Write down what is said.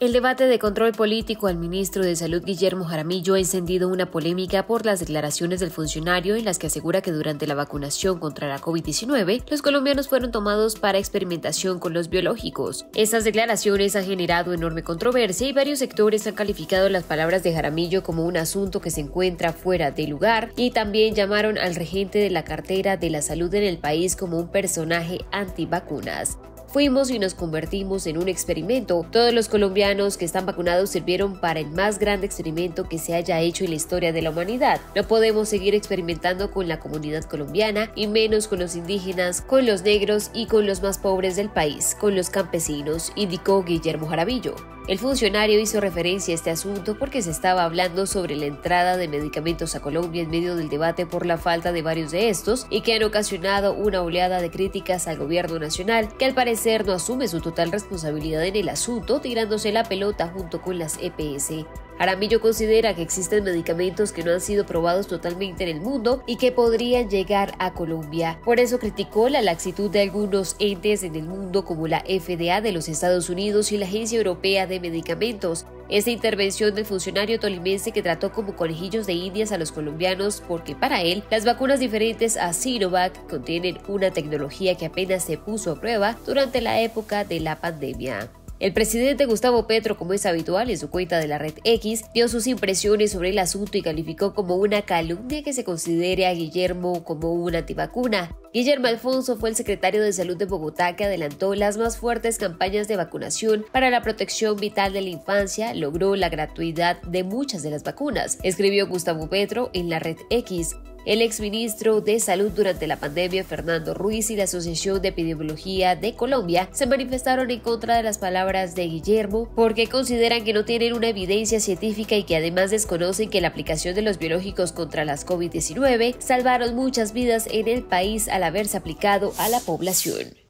El debate de control político al ministro de Salud Guillermo Jaramillo ha encendido una polémica por las declaraciones del funcionario en las que asegura que durante la vacunación contra la COVID-19 los colombianos fueron tomados para experimentación con los biológicos. Estas declaraciones han generado enorme controversia y varios sectores han calificado las palabras de Jaramillo como un asunto que se encuentra fuera de lugar y también llamaron al regente de la cartera de la salud en el país como un personaje antivacunas. Fuimos y nos convertimos en un experimento. Todos los colombianos que están vacunados sirvieron para el más grande experimento que se haya hecho en la historia de la humanidad. No podemos seguir experimentando con la comunidad colombiana y menos con los indígenas, con los negros y con los más pobres del país, con los campesinos, indicó Guillermo Jarabillo. El funcionario hizo referencia a este asunto porque se estaba hablando sobre la entrada de medicamentos a Colombia en medio del debate por la falta de varios de estos y que han ocasionado una oleada de críticas al gobierno nacional que al parecer no asume su total responsabilidad en el asunto tirándose la pelota junto con las EPS. Aramillo considera que existen medicamentos que no han sido probados totalmente en el mundo y que podrían llegar a Colombia. Por eso criticó la laxitud de algunos entes en el mundo como la FDA de los Estados Unidos y la Agencia Europea de Medicamentos. Esta intervención del funcionario tolimense que trató como conejillos de indias a los colombianos porque para él las vacunas diferentes a Sinovac contienen una tecnología que apenas se puso a prueba durante la época de la pandemia. El presidente Gustavo Petro, como es habitual en su cuenta de la red X, dio sus impresiones sobre el asunto y calificó como una calumnia que se considere a Guillermo como una antivacuna. Guillermo Alfonso fue el secretario de Salud de Bogotá que adelantó las más fuertes campañas de vacunación para la protección vital de la infancia, logró la gratuidad de muchas de las vacunas, escribió Gustavo Petro en la red X. El exministro de Salud durante la pandemia, Fernando Ruiz, y la Asociación de Epidemiología de Colombia se manifestaron en contra de las palabras de Guillermo porque consideran que no tienen una evidencia científica y que además desconocen que la aplicación de los biológicos contra las COVID-19 salvaron muchas vidas en el país haberse aplicado a la población.